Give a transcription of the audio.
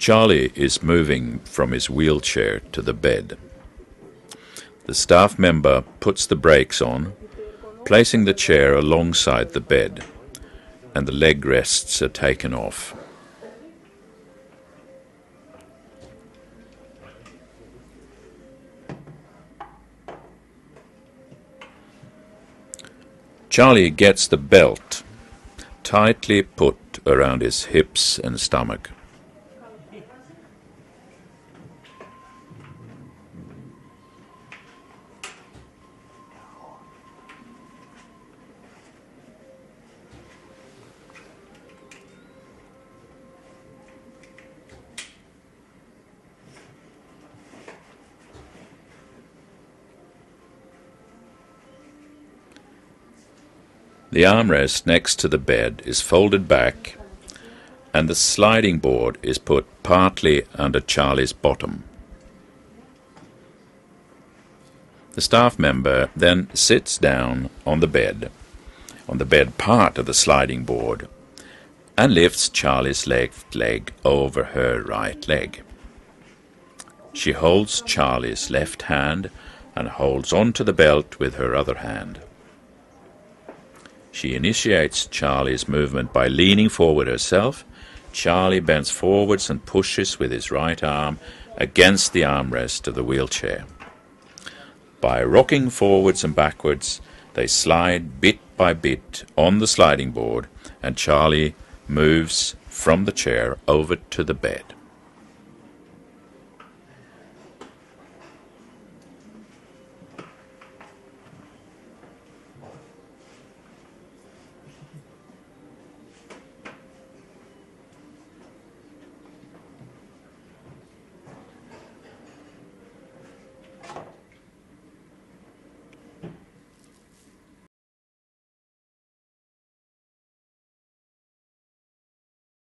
Charlie is moving from his wheelchair to the bed. The staff member puts the brakes on, placing the chair alongside the bed, and the leg rests are taken off. Charlie gets the belt tightly put around his hips and stomach. The armrest next to the bed is folded back and the sliding board is put partly under Charlie's bottom. The staff member then sits down on the bed, on the bed part of the sliding board, and lifts Charlie's left leg over her right leg. She holds Charlie's left hand and holds onto the belt with her other hand. She initiates Charlie's movement by leaning forward herself. Charlie bends forwards and pushes with his right arm against the armrest of the wheelchair. By rocking forwards and backwards, they slide bit by bit on the sliding board, and Charlie moves from the chair over to the bed.